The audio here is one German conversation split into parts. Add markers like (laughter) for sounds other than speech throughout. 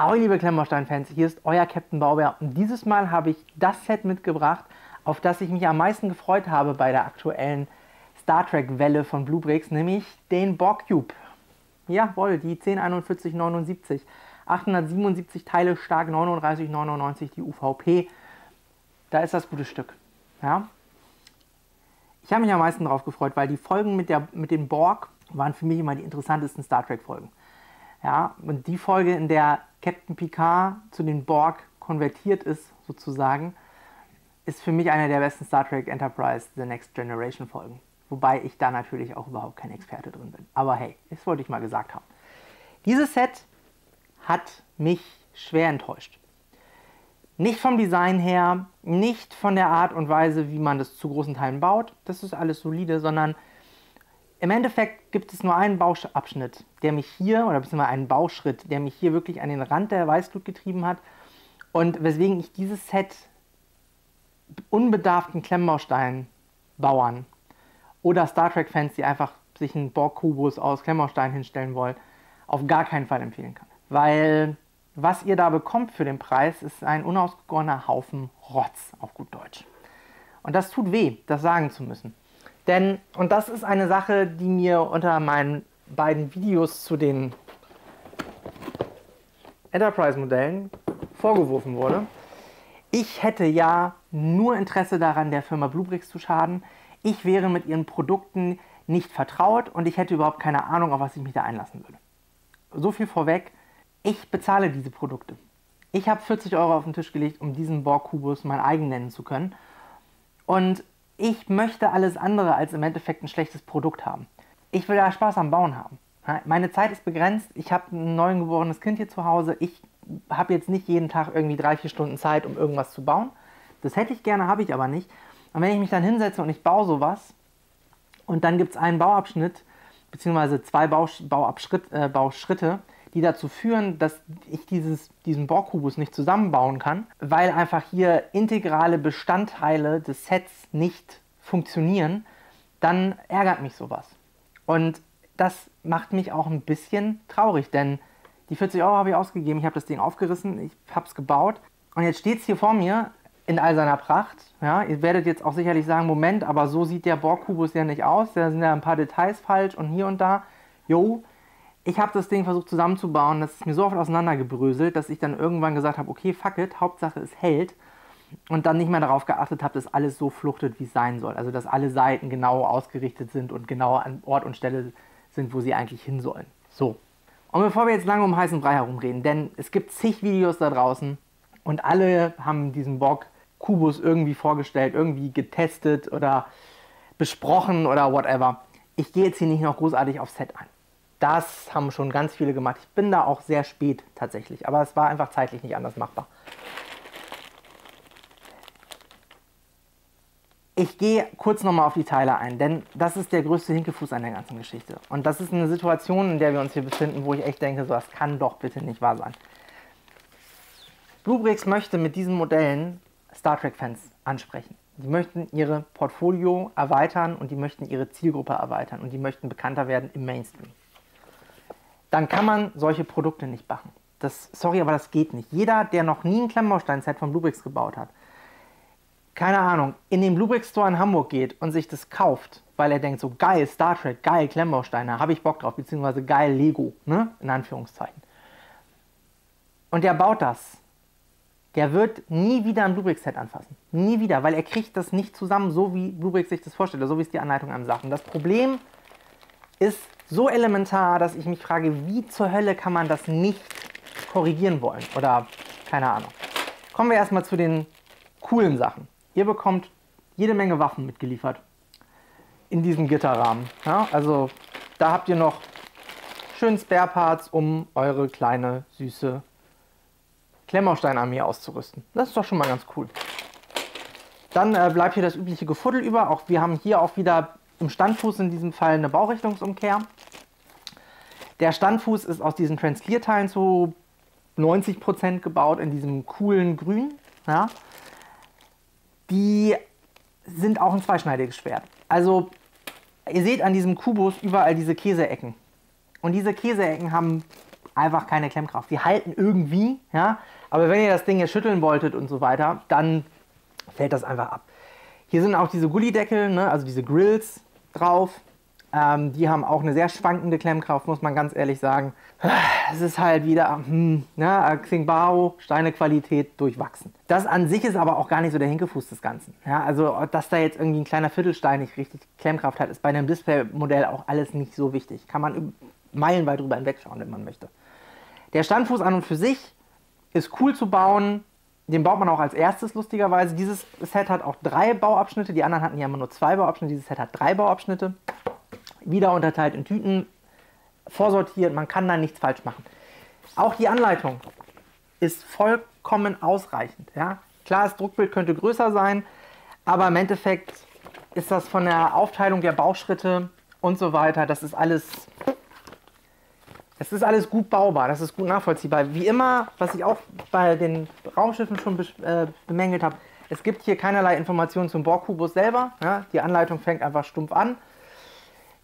Ahoi, liebe Klemmbaustein-Fans, hier ist euer Captain Baubär und dieses Mal habe ich das Set mitgebracht, auf das ich mich am meisten gefreut habe bei der aktuellen Star Trek-Welle von Bluebricks, nämlich den Borg Cube. Jawohl, die 104179. 877 Teile stark, 39,99 die UVP. Da ist das gute Stück. Ja? Ich habe mich am meisten darauf gefreut, weil die Folgen mit, der, mit dem Borg waren für mich immer die interessantesten Star Trek-Folgen. Ja, und die Folge, in der Captain Picard zu den Borg konvertiert ist, sozusagen, ist für mich eine der besten Star Trek Enterprise The Next Generation Folgen. Wobei ich da natürlich auch überhaupt kein Experte drin bin. Aber hey, das wollte ich mal gesagt haben. Dieses Set hat mich schwer enttäuscht. Nicht vom Design her, nicht von der Art und Weise, wie man das zu großen Teilen baut. Das ist alles solide, sondern im Endeffekt gibt es nur einen Bauabschnitt, der mich hier, oder beziehungsweise einen Bauschritt, der mich hier wirklich an den Rand der Weißglut getrieben hat und weswegen ich dieses Set unbedarften Klemmbausteinbauern oder Star Trek-Fans, die einfach sich einen Borg-Kubus aus Klemmbaustein hinstellen wollen, auf gar keinen Fall empfehlen kann. Weil was ihr da bekommt für den Preis, ist ein unausgegorener Haufen Rotz, auf gut Deutsch. Und das tut weh, das sagen zu müssen. Denn, und das ist eine Sache, die mir unter meinen beiden Videos zu den Enterprise-Modellen vorgeworfen wurde. Ich hätte ja nur Interesse daran, der Firma Bluebricks zu schaden. Ich wäre mit ihren Produkten nicht vertraut und ich hätte überhaupt keine Ahnung, auf was ich mich da einlassen würde. So viel vorweg, ich bezahle diese Produkte. Ich habe 40 Euro auf den Tisch gelegt, um diesen Borg-Kubus mein eigen nennen zu können. Und ich möchte alles andere als im Endeffekt ein schlechtes Produkt haben. Ich will da Spaß am Bauen haben. Meine Zeit ist begrenzt. Ich habe ein neugeborenes Kind hier zu Hause. Ich habe jetzt nicht jeden Tag irgendwie drei, vier Stunden Zeit, um irgendwas zu bauen. Das hätte ich gerne, habe ich aber nicht. Und wenn ich mich dann hinsetze und ich baue sowas und dann gibt es einen Bauabschnitt, beziehungsweise zwei Bauabschritt, äh, Bauschritte, die dazu führen, dass ich dieses, diesen Borgkubus nicht zusammenbauen kann, weil einfach hier integrale Bestandteile des Sets nicht funktionieren, dann ärgert mich sowas. Und das macht mich auch ein bisschen traurig, denn die 40 Euro habe ich ausgegeben, ich habe das Ding aufgerissen, ich habe es gebaut und jetzt steht es hier vor mir in all seiner Pracht. Ja, ihr werdet jetzt auch sicherlich sagen, Moment, aber so sieht der Borgkubus ja nicht aus, da sind ja ein paar Details falsch und hier und da. Jo, ich habe das Ding versucht zusammenzubauen, das ist mir so oft auseinandergebröselt, dass ich dann irgendwann gesagt habe, okay, fuck it, Hauptsache es hält. Und dann nicht mehr darauf geachtet habe, dass alles so fluchtet, wie es sein soll. Also dass alle Seiten genau ausgerichtet sind und genau an Ort und Stelle sind, wo sie eigentlich hin sollen. So. Und bevor wir jetzt lange um heißen Brei herumreden, denn es gibt zig Videos da draußen und alle haben diesen Borg-Kubus irgendwie vorgestellt, irgendwie getestet oder besprochen oder whatever. Ich gehe jetzt hier nicht noch großartig aufs Set ein. Das haben schon ganz viele gemacht. Ich bin da auch sehr spät tatsächlich, aber es war einfach zeitlich nicht anders machbar. Ich gehe kurz nochmal auf die Teile ein, denn das ist der größte Hinkefuß an der ganzen Geschichte. Und das ist eine Situation, in der wir uns hier befinden, wo ich echt denke, so, das kann doch bitte nicht wahr sein. Bluebricks möchte mit diesen Modellen Star Trek-Fans ansprechen. Die möchten ihre Portfolio erweitern und die möchten ihre Zielgruppe erweitern und die möchten bekannter werden im Mainstream dann kann man solche Produkte nicht machen. Das, sorry, aber das geht nicht. Jeder, der noch nie ein Klemmbaustein-Set von Bluebricks gebaut hat, keine Ahnung, in den Bluebricks Store in Hamburg geht und sich das kauft, weil er denkt, so geil Star Trek, geil Klemmbausteine, habe ich Bock drauf, beziehungsweise geil Lego, ne, in Anführungszeichen. Und der baut das. Der wird nie wieder ein Bluebricks-Set anfassen. Nie wieder, weil er kriegt das nicht zusammen, so wie Bluebricks sich das vorstellt, so wie es die Anleitung einem sagt. Und das Problem ist, so elementar, dass ich mich frage, wie zur Hölle kann man das nicht korrigieren wollen? Oder keine Ahnung. Kommen wir erstmal zu den coolen Sachen. Ihr bekommt jede Menge Waffen mitgeliefert in diesem Gitterrahmen. Ja, also da habt ihr noch schön Spare Parts, um eure kleine, süße Klemmbaustein-Armee auszurüsten. Das ist doch schon mal ganz cool. Dann äh, bleibt hier das übliche Gefuddel über. Auch wir haben hier auch wieder im Standfuß in diesem Fall eine Baurichtungsumkehr. Der Standfuß ist aus diesen Transclear-Teilen zu 90% gebaut in diesem coolen Grün. Ja. Die sind auch ein zweischneidiges Schwert. Also ihr seht an diesem Kubus überall diese Käseecken. Und diese Käseecken haben einfach keine Klemmkraft. Die halten irgendwie, ja, aber wenn ihr das Ding jetzt schütteln wolltet und so weiter, dann fällt das einfach ab. Hier sind auch diese Gullideckel, ne, also diese Grills drauf. Ähm, die haben auch eine sehr schwankende Klemmkraft, muss man ganz ehrlich sagen. (sighs) Es ist halt wieder hm, ne, Xingbao, Steinequalität durchwachsen. Das an sich ist aber auch gar nicht so der Hinkefuß des Ganzen. Ja, also, dass da jetzt irgendwie ein kleiner Viertelstein nicht richtig Klemmkraft hat, ist bei einem Display-Modell auch alles nicht so wichtig. Kann man meilenweit drüber hinwegschauen, wenn man möchte. Der Standfuß an und für sich ist cool zu bauen. Den baut man auch als erstes lustigerweise. Dieses Set hat auch drei Bauabschnitte. Die anderen hatten ja immer nur zwei Bauabschnitte. Dieses Set hat drei Bauabschnitte. Wieder unterteilt in Tüten, vorsortiert. Man kann da nichts falsch machen. Auch die Anleitung ist vollkommen ausreichend. Ja? Klar, das Druckbild könnte größer sein, aber im Endeffekt ist das von der Aufteilung der Bauschritte und so weiter, das ist alles es ist alles gut baubar, das ist gut nachvollziehbar. Wie immer, was ich auch bei den Raumschiffen schon be äh, bemängelt habe, es gibt hier keinerlei Informationen zum Borgkubus selber. Ja? Die Anleitung fängt einfach stumpf an.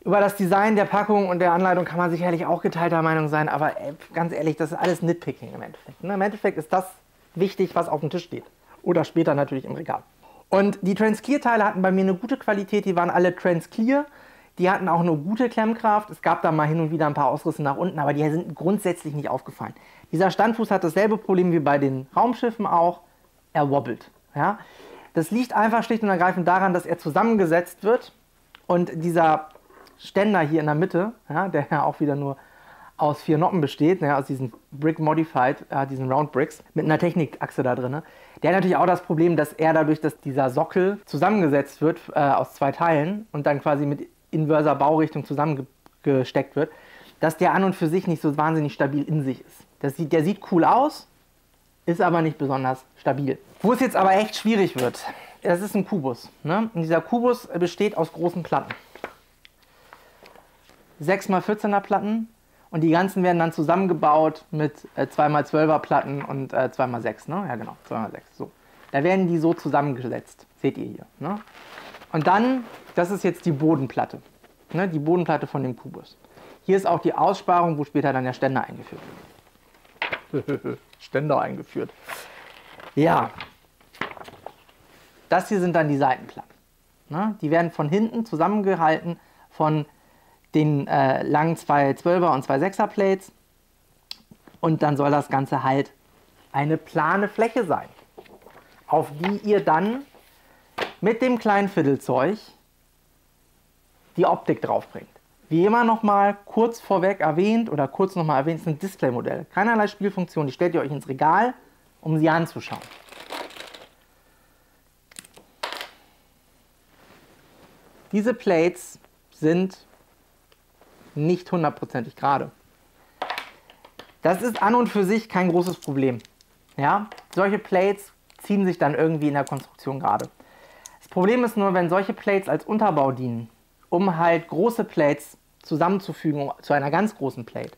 Über das Design der Packung und der Anleitung kann man sicherlich auch geteilter Meinung sein, aber ey, ganz ehrlich, das ist alles Nitpicking im Endeffekt. Ne? Im Endeffekt ist das wichtig, was auf dem Tisch steht. Oder später natürlich im Regal. Und die Transclear-Teile hatten bei mir eine gute Qualität, die waren alle Transclear. Die hatten auch eine gute Klemmkraft. Es gab da mal hin und wieder ein paar Ausrisse nach unten, aber die sind grundsätzlich nicht aufgefallen. Dieser Standfuß hat dasselbe Problem wie bei den Raumschiffen auch. Er wobbelt. Ja? Das liegt einfach schlicht und ergreifend daran, dass er zusammengesetzt wird und dieser Ständer hier in der Mitte, ja, der ja auch wieder nur aus vier Noppen besteht, ja, aus diesen Brick Modified, äh, diesen Round Bricks, mit einer Technikachse da drin. Der hat natürlich auch das Problem, dass er dadurch, dass dieser Sockel zusammengesetzt wird äh, aus zwei Teilen und dann quasi mit inverser Baurichtung zusammengesteckt wird, dass der an und für sich nicht so wahnsinnig stabil in sich ist. Das sieht, der sieht cool aus, ist aber nicht besonders stabil. Wo es jetzt aber echt schwierig wird, das ist ein Kubus. Ne? Und dieser Kubus besteht aus großen Platten. 6x14er Platten und die ganzen werden dann zusammengebaut mit äh, 2x12er Platten und äh, 2x6. Ne? Ja genau, 2x6. So. Da werden die so zusammengesetzt. Seht ihr hier. Ne? Und dann, das ist jetzt die Bodenplatte. Ne, die Bodenplatte von dem Kubus. Hier ist auch die Aussparung, wo später dann der Ständer eingeführt wird. (laughs) Ständer eingeführt. Ja. Das hier sind dann die Seitenplatten. Ne, die werden von hinten zusammengehalten von den äh, langen zwei 12er und zwei 6er Plates. Und dann soll das Ganze halt eine plane Fläche sein, auf die ihr dann mit dem kleinen Viertelzeug die Optik draufbringt. Wie immer nochmal kurz vorweg erwähnt oder kurz nochmal erwähnt, sind Displaymodelle. Keinerlei Spielfunktion, die stellt ihr euch ins Regal, um sie anzuschauen. Diese Plates sind nicht hundertprozentig gerade. Das ist an und für sich kein großes Problem. Ja? Solche Plates ziehen sich dann irgendwie in der Konstruktion gerade. Problem ist nur, wenn solche Plates als Unterbau dienen, um halt große Plates zusammenzufügen zu einer ganz großen Plate,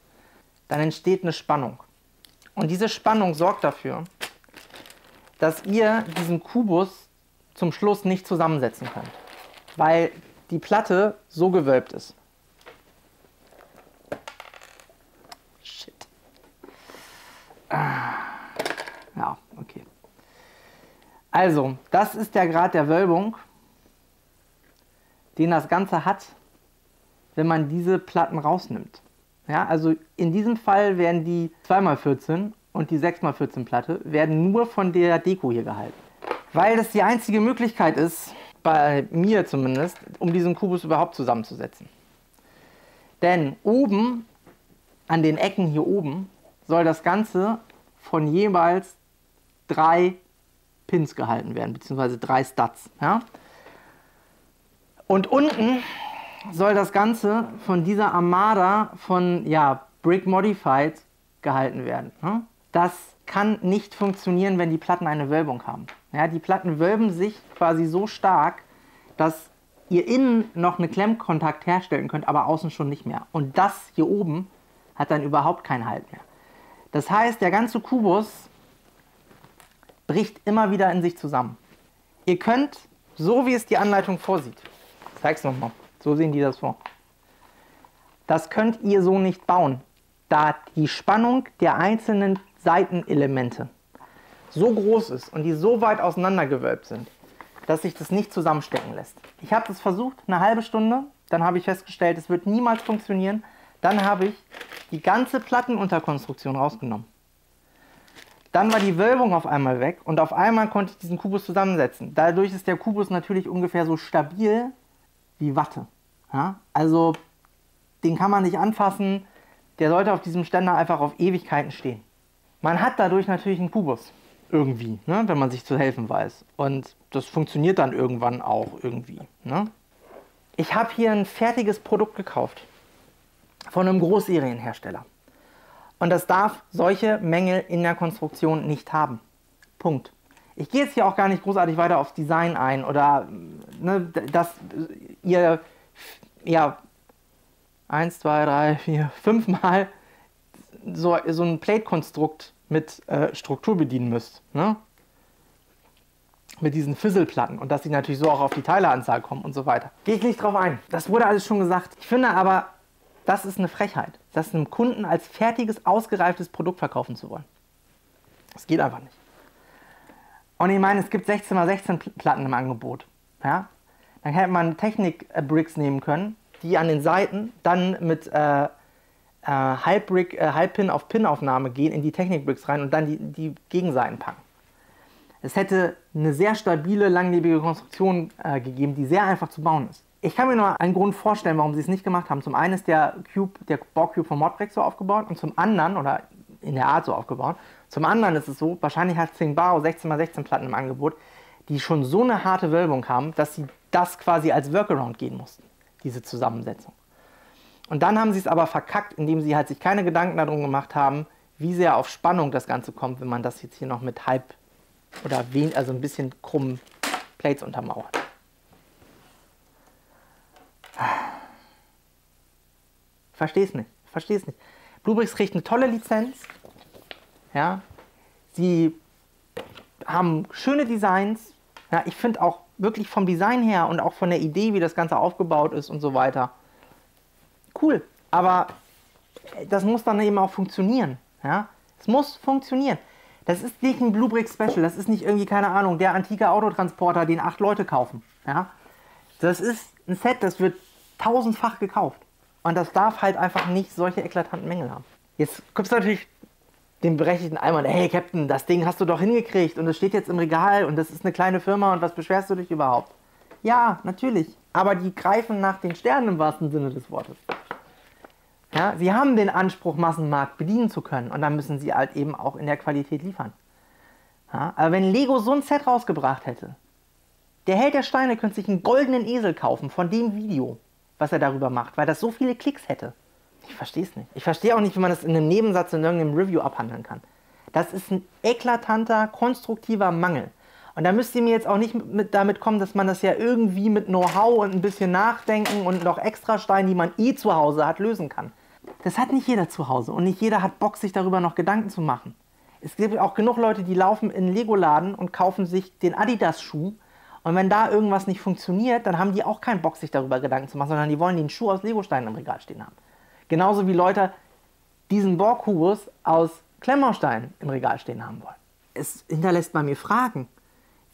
dann entsteht eine Spannung. Und diese Spannung sorgt dafür, dass ihr diesen Kubus zum Schluss nicht zusammensetzen könnt, weil die Platte so gewölbt ist. Shit. Ah. Ja, okay. Also, das ist der Grad der Wölbung, den das Ganze hat, wenn man diese Platten rausnimmt. Ja, also in diesem Fall werden die 2x14 und die 6x14 Platte werden nur von der Deko hier gehalten. Weil das die einzige Möglichkeit ist, bei mir zumindest, um diesen Kubus überhaupt zusammenzusetzen. Denn oben, an den Ecken hier oben, soll das Ganze von jeweils drei Pins gehalten werden, beziehungsweise drei Studs. Ja? Und unten soll das Ganze von dieser Armada von ja, Brick Modified gehalten werden. Ne? Das kann nicht funktionieren, wenn die Platten eine Wölbung haben. Ja, die Platten wölben sich quasi so stark, dass ihr innen noch einen Klemmkontakt herstellen könnt, aber außen schon nicht mehr. Und das hier oben hat dann überhaupt keinen Halt mehr. Das heißt, der ganze Kubus bricht immer wieder in sich zusammen. Ihr könnt, so wie es die Anleitung vorsieht, ich zeig's nochmal, so sehen die das vor. Das könnt ihr so nicht bauen. da die Spannung der einzelnen Seitenelemente so groß ist und die so weit auseinandergewölbt sind, dass sich das nicht zusammenstecken lässt. Ich habe das versucht, eine halbe Stunde, dann habe ich festgestellt, es wird niemals funktionieren. Dann habe ich die ganze Plattenunterkonstruktion rausgenommen. Dann war die Wölbung auf einmal weg und auf einmal konnte ich diesen Kubus zusammensetzen. Dadurch ist der Kubus natürlich ungefähr so stabil wie Watte. Ja? Also den kann man nicht anfassen, der sollte auf diesem Ständer einfach auf Ewigkeiten stehen. Man hat dadurch natürlich einen Kubus. Irgendwie, ne? wenn man sich zu helfen weiß. Und das funktioniert dann irgendwann auch irgendwie. Ne? Ich habe hier ein fertiges Produkt gekauft von einem Großserienhersteller. Und das darf solche Mängel in der Konstruktion nicht haben. Punkt. Ich gehe jetzt hier auch gar nicht großartig weiter aufs Design ein oder ne, dass ihr ja eins, zwei, drei, vier, fünf Mal so, so ein Plate-Konstrukt mit äh, Struktur bedienen müsst. Ne? Mit diesen Fisselplatten und dass sie natürlich so auch auf die Teileanzahl kommen und so weiter. Gehe ich nicht drauf ein. Das wurde alles schon gesagt. Ich finde aber, das ist eine Frechheit, das einem Kunden als fertiges, ausgereiftes Produkt verkaufen zu wollen. Das geht einfach nicht. Und ich meine, es gibt 16 x 16 Platten im Angebot. Ja? Dann hätte man Technik-Bricks nehmen können, die an den Seiten dann mit äh, äh, Halbbrick, äh, Halbpin auf Pin-Aufnahme gehen in die Technik-Bricks rein und dann die, die Gegenseiten packen. Es hätte eine sehr stabile, langlebige Konstruktion äh, gegeben, die sehr einfach zu bauen ist. Ich kann mir nur einen Grund vorstellen, warum sie es nicht gemacht haben. Zum einen ist der Cube, der Bohrcube von Modbreak so aufgebaut und zum anderen, oder in der Art so aufgebaut, zum anderen ist es so, wahrscheinlich hat Tsingbao 16x16 Platten im Angebot, die schon so eine harte Wölbung haben, dass sie das quasi als Workaround gehen mussten, diese Zusammensetzung. Und dann haben sie es aber verkackt, indem sie halt sich keine Gedanken darum gemacht haben, wie sehr auf Spannung das Ganze kommt, wenn man das jetzt hier noch mit halb oder wen, also ein bisschen krummen Plates untermauert. Verstehe es nicht. Verstehe es nicht. Bluebricks kriegt eine tolle Lizenz. Ja. Sie haben schöne Designs. Ja, ich finde auch wirklich vom Design her und auch von der Idee, wie das Ganze aufgebaut ist und so weiter. Cool. Aber das muss dann eben auch funktionieren. Ja. Es muss funktionieren. Das ist nicht ein Bluebrick Special. Das ist nicht irgendwie, keine Ahnung, der antike Autotransporter, den acht Leute kaufen. Ja. Das ist ein Set, das wird tausendfach gekauft. Und das darf halt einfach nicht solche eklatanten Mängel haben. Jetzt kommst du natürlich den berechtigten Eimer, hey Captain, das Ding hast du doch hingekriegt und es steht jetzt im Regal und das ist eine kleine Firma und was beschwerst du dich überhaupt? Ja, natürlich. Aber die greifen nach den Sternen im wahrsten Sinne des Wortes. Ja, sie haben den Anspruch, Massenmarkt bedienen zu können und dann müssen sie halt eben auch in der Qualität liefern. Ja, aber wenn Lego so ein Set rausgebracht hätte, der Held der Steine könnte sich einen goldenen Esel kaufen von dem Video was er darüber macht, weil das so viele Klicks hätte. Ich verstehe es nicht. Ich verstehe auch nicht, wie man das in einem Nebensatz in irgendeinem Review abhandeln kann. Das ist ein eklatanter, konstruktiver Mangel. Und da müsst ihr mir jetzt auch nicht mit, damit kommen, dass man das ja irgendwie mit Know-how und ein bisschen Nachdenken und noch Extrasteinen, die man eh zu Hause hat, lösen kann. Das hat nicht jeder zu Hause und nicht jeder hat Bock, sich darüber noch Gedanken zu machen. Es gibt auch genug Leute, die laufen in Lego-Laden und kaufen sich den Adidas-Schuh und wenn da irgendwas nicht funktioniert, dann haben die auch keinen Bock, sich darüber Gedanken zu machen, sondern die wollen den Schuh aus Legosteinen im Regal stehen haben. Genauso wie Leute diesen Borgkubus aus Klemmbausteinen im Regal stehen haben wollen. Es hinterlässt bei mir Fragen,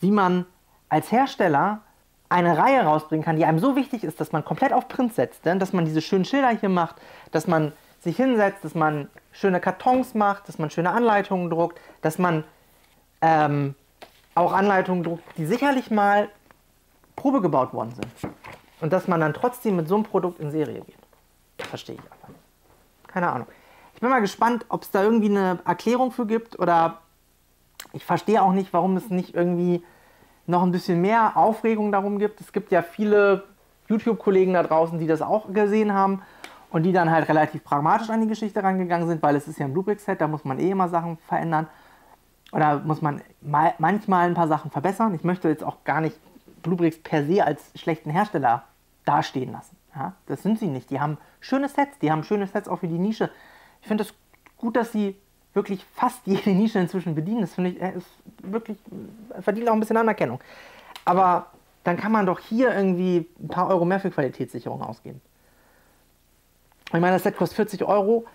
wie man als Hersteller eine Reihe rausbringen kann, die einem so wichtig ist, dass man komplett auf Print setzt, dass man diese schönen Schilder hier macht, dass man sich hinsetzt, dass man schöne Kartons macht, dass man schöne Anleitungen druckt, dass man ähm, auch Anleitungen druckt, die sicherlich mal Probe gebaut worden sind. Und dass man dann trotzdem mit so einem Produkt in Serie geht. Verstehe ich einfach nicht. Keine Ahnung. Ich bin mal gespannt, ob es da irgendwie eine Erklärung für gibt oder ich verstehe auch nicht, warum es nicht irgendwie noch ein bisschen mehr Aufregung darum gibt. Es gibt ja viele YouTube-Kollegen da draußen, die das auch gesehen haben und die dann halt relativ pragmatisch an die Geschichte rangegangen sind, weil es ist ja ein Bluebrick-Set, da muss man eh immer Sachen verändern. Oder muss man mal, manchmal ein paar Sachen verbessern. Ich möchte jetzt auch gar nicht Bluebricks per se als schlechten Hersteller dastehen lassen. Ja, das sind sie nicht. Die haben schöne Sets, die haben schöne Sets auch für die Nische. Ich finde es gut, dass sie wirklich fast (laughs) jede Nische inzwischen bedienen. Das finde ich ist wirklich verdient auch ein bisschen Anerkennung. Aber dann kann man doch hier irgendwie ein paar Euro mehr für Qualitätssicherung ausgeben. Ich meine, das Set kostet 40 Euro.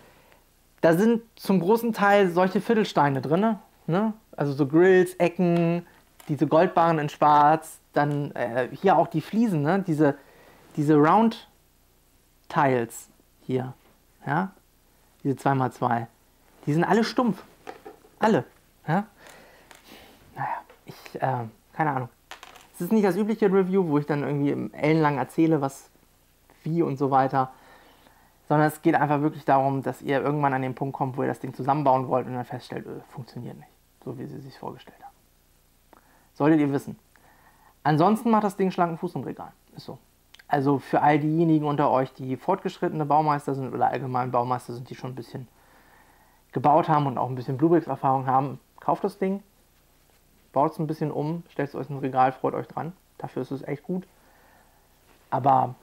da sind zum großen Teil solche Viertelsteine drin. Ne? Also so Grills, Ecken, diese Goldbarren in Schwarz, dann äh, hier auch die Fliesen, ne? diese, diese Round Tiles hier. Ja? Diese 2x2. Die sind alle stumpf. Alle. Ja? Naja, ich, äh, keine Ahnung. Es ist nicht das übliche Review, wo ich dann irgendwie ellenlang erzähle, was, wie und so weiter. Sondern es geht einfach wirklich darum, dass ihr irgendwann an den Punkt kommt, wo ihr das Ding zusammenbauen wollt und dann feststellt, öh, funktioniert nicht. So wie sie sich vorgestellt haben. Solltet ihr wissen. Ansonsten macht das Ding schlanken Fuß im Regal. Ist so. Also für all diejenigen unter euch, die fortgeschrittene Baumeister sind oder allgemein Baumeister sind, die schon ein bisschen gebaut haben und auch ein bisschen Bluebricks-Erfahrung haben, kauft das Ding, baut es ein bisschen um, stellt es euch ins Regal, freut euch dran. Dafür ist es echt gut. Aber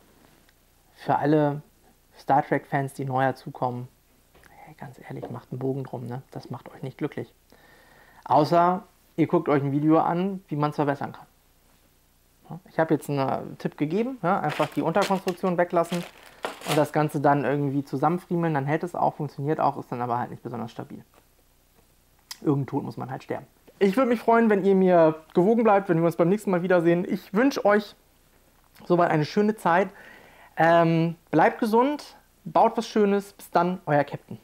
für alle Star Trek-Fans, die neu dazukommen, hey, ganz ehrlich, macht einen Bogen drum. Ne? Das macht euch nicht glücklich. Außer ihr guckt euch ein Video an, wie man es verbessern kann. Ich habe jetzt einen Tipp gegeben, ja, einfach die Unterkonstruktion weglassen und das Ganze dann irgendwie zusammenfriemeln, dann hält es auch, funktioniert auch, ist dann aber halt nicht besonders stabil. Irgendein Tod muss man halt sterben. Ich würde mich freuen, wenn ihr mir gewogen bleibt, wenn wir uns beim nächsten Mal wiedersehen. Ich wünsche euch soweit eine schöne Zeit. Ähm, bleibt gesund, baut was Schönes. Bis dann, euer Captain.